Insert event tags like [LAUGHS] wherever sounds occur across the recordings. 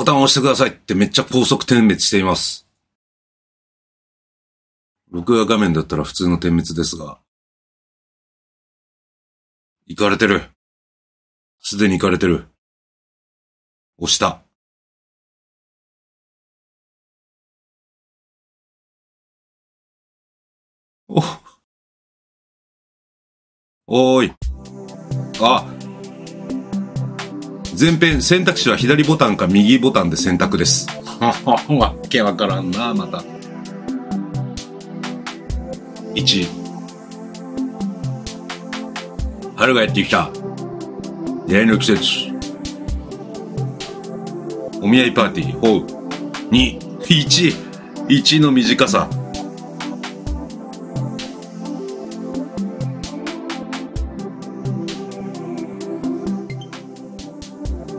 ボタンを押してくださいってめっちゃ高速点滅しています。録画画面だったら普通の点滅ですが。行かれてる。すでに行かれてる。押した。お。おーい。あ。前編選択肢は左ボタンか右ボタンで選択です。わけわからんな、また。1。春がやってきた。出会いの季節。お見合いパーティー、ほう。2。1。1の短さ。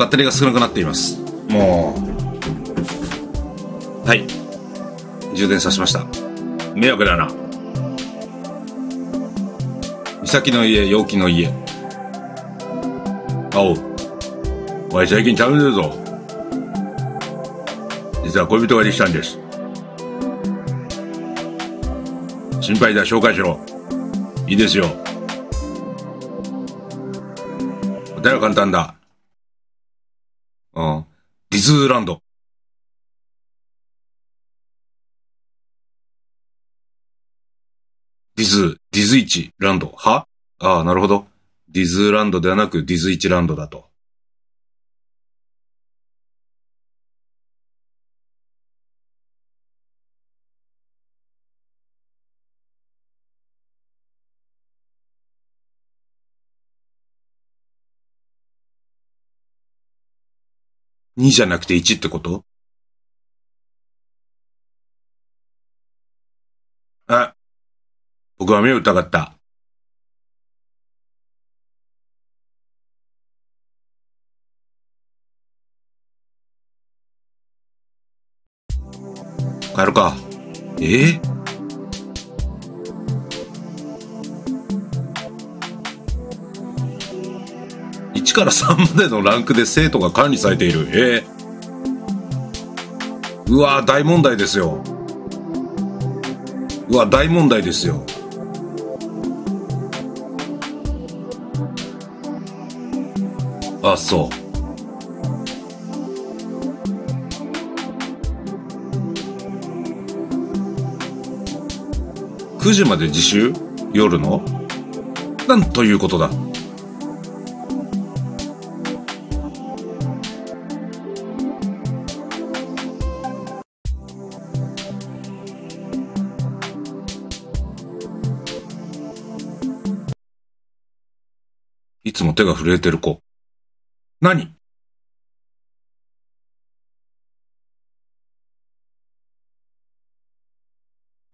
バッテリーが少なくなっています。もう。はい。充電さしました。迷惑だな。美咲の家、陽気の家。あおう。お前最近ちゃうんだぞ。実は恋人ができたんです。心配だ、紹介しろ。いいですよ。答えは簡単だ。ディズーランド。ディズー、ディズイチランド。は？ああ、なるほど。ディズーランドではなくディズイチランドだと。2じゃなくて1ってこと？あ、僕は目を疑った。帰るか。ええ？1から3までのランクで生徒が管理されている。ええうわ大問題ですよ。うわ大問題ですよ。あ、そう。9時まで自習？夜の？なんということだ。いつも手が震えてる子。何？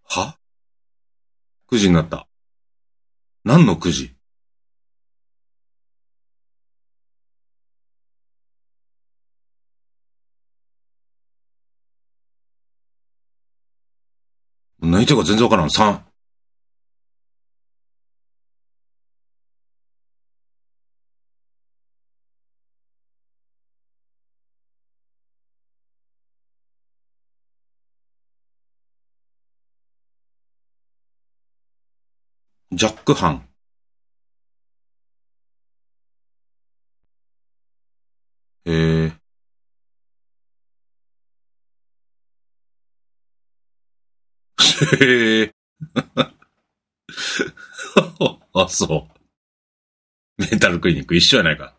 は ?9 時になった。何の9時？泣いてるか全然わからん。3。ジャックハン。[LAUGHS] へえ。へえ。あ、そう。メンタルクリニック一緒やないか。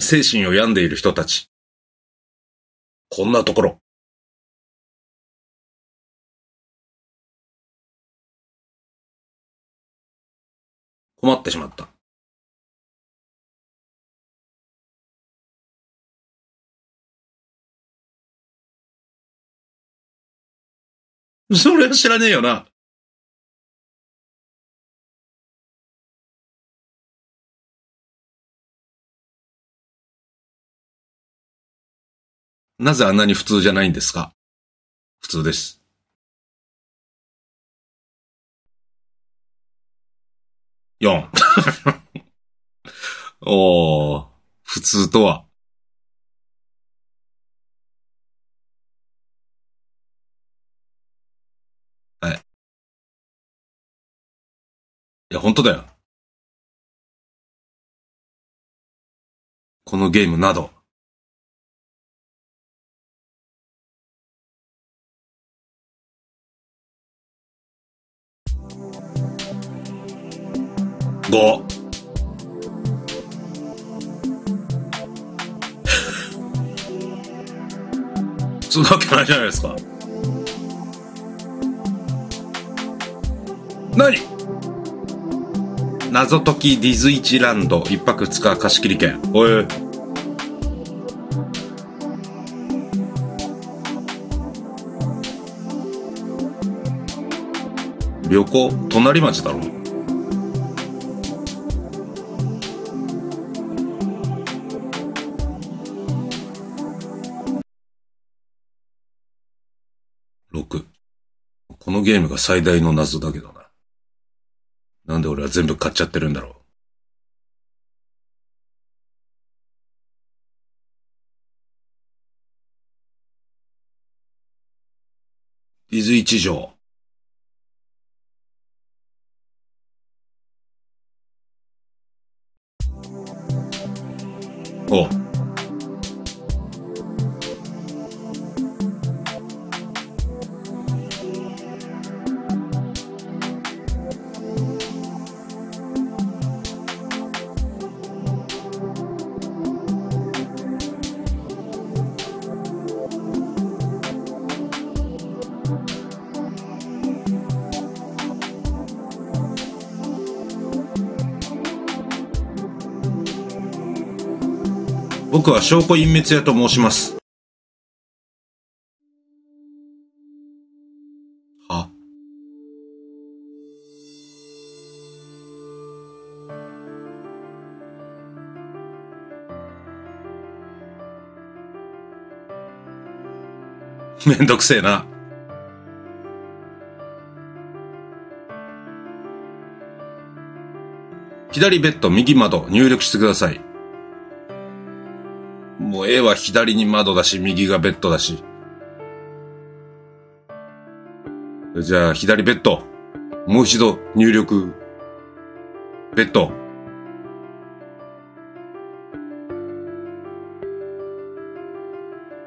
精神を病んでいる人たち。こんなところ。困ってしまった。それは知らねえよな。なぜあんなに普通じゃないんですか？普通です。4。[LAUGHS] おー、普通とは？はい。いや、本当だよ。このゲームなど。5そんなわけないじゃないですか。何？謎解きディズイチランド一泊二日貸切券。おい。旅行？隣町だろ6。このゲームが最大の謎だけどな。なんで俺は全部買っちゃってるんだろう。伊豆一条。僕は証拠隠滅屋と申します。は [LAUGHS] めんどくせえな。左ベッド、右窓、入力してください。絵は左に窓だし、右がベッドだし。じゃあ、左ベッド。もう一度入力。ベッド。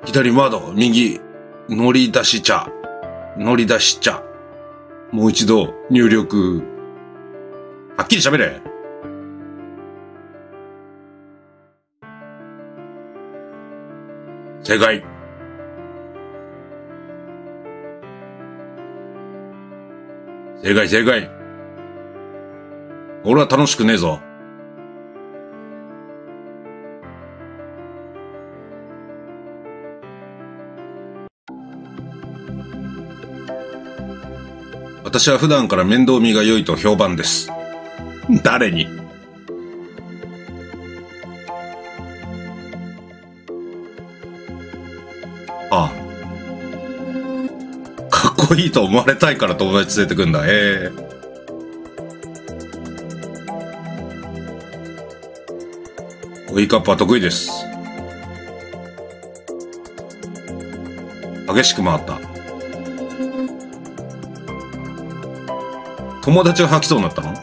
左窓、右、乗り出し茶。乗り出し茶。もう一度入力。はっきり喋れ。正解。正解正解。俺は楽しくねえぞ。私は普段から面倒見が良いと評判です。誰に？こいいと思われたいから友達連れてくんだ。ええ追いカップは得意です。激しく回った。友達が吐きそうになったの？こ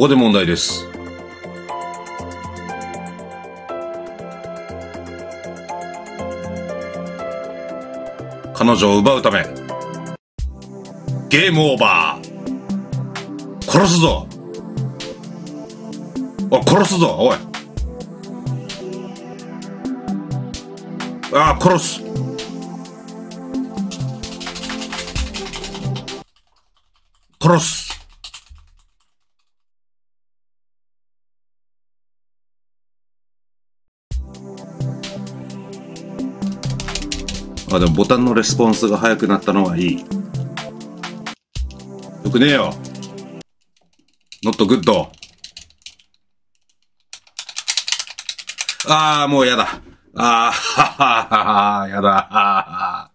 こで問題です。女を奪うためゲームオーバー。殺すぞ。お殺すぞおい。ああ殺す。殺す。あ、でもボタンのレスポンスが速くなったのはいい。よくねえよ。not good. ああ、もうやだ。ああ、はははは、やだ。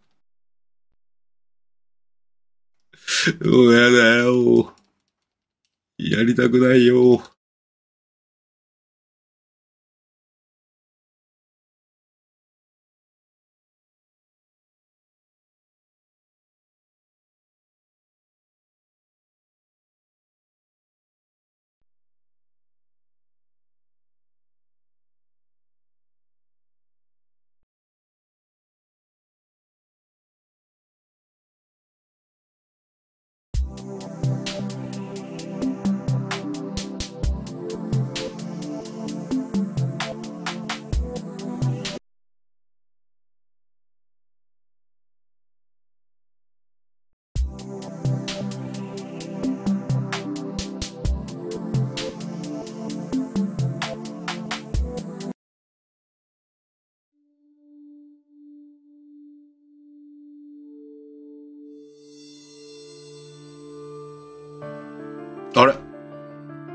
もうやだよ。やりたくないよ。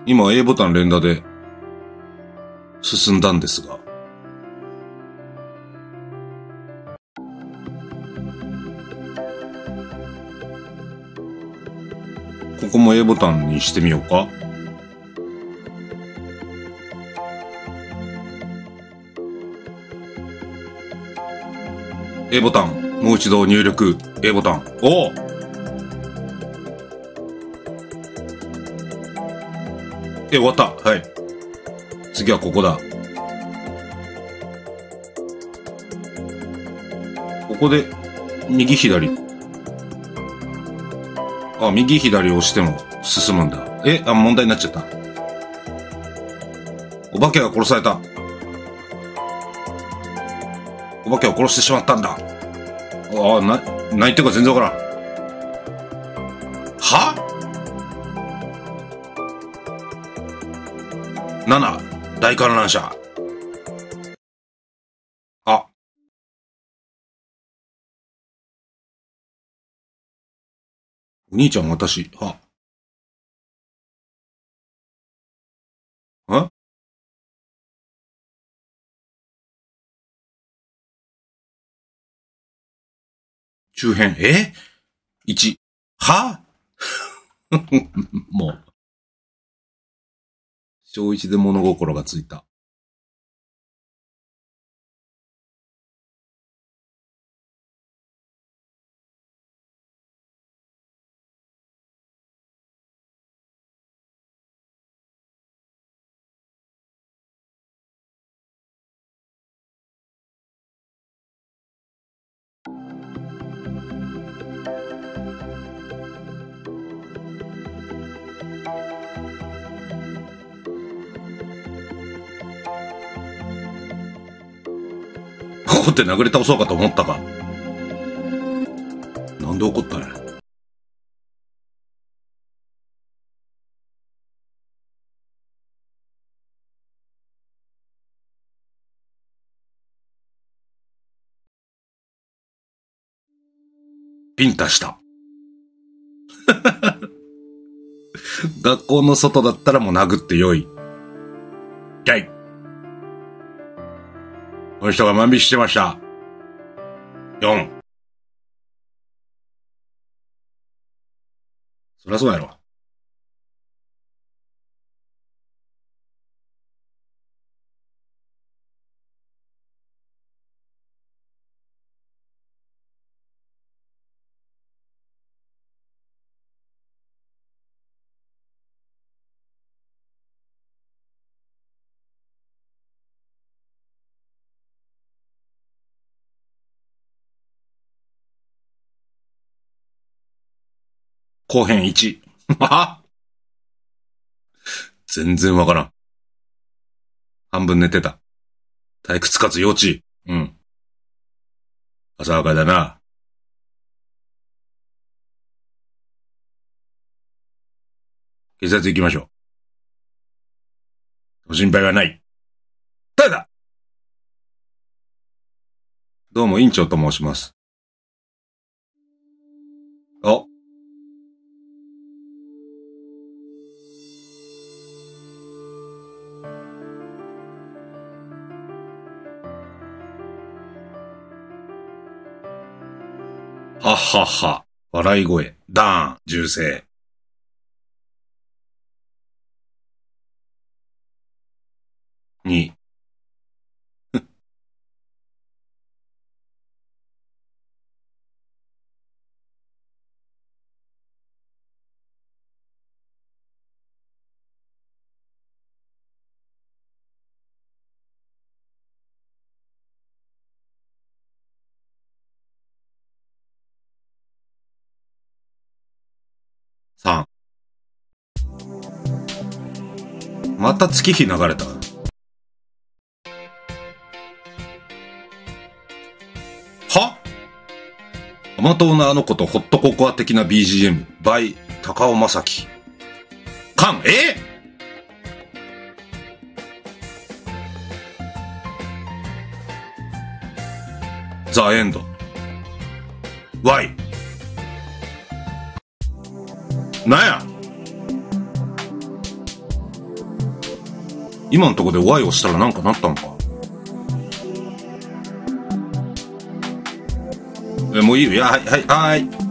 今 A ボタン連打で進んだんですが。ここも A ボタンにしてみようか。A ボタン、もう一度入力、A ボタン。おおえ、終わった。はい。次はここだ。ここで、右左。あ、右左押しても進むんだ。え、あ、問題になっちゃった。お化けが殺された。お化けを殺してしまったんだ。ああ、な、何言ってるか全然わからん。は？?7、大観覧車。あ。お兄ちゃん私、は。ん中編、え ?1。は？[LAUGHS] もう。小一で物心がついた。怒って殴り倒そうかと思ったか。なんで怒ったんや。ピンタした。[LAUGHS] 学校の外だったらもう殴ってよい。キャイ。の人が万引きしてました。4。そりゃそうやろ。後編1。は全然わからん。半分寝てた。退屈かつ幼稚。うん。朝赤だな。警察行きましょう。ご心配はない。誰だどうも、院長と申します。あっはっは。笑い声。ダーン。銃声。2また月日流れた。は？甘党のあの子とホットココア的な BGM、by 高尾正樹。かん、え？ザ・エンド。Y。なんや？今のとこで Y をしたらなんかなったのか？え、もういいよ。いや、はい、はい、はい。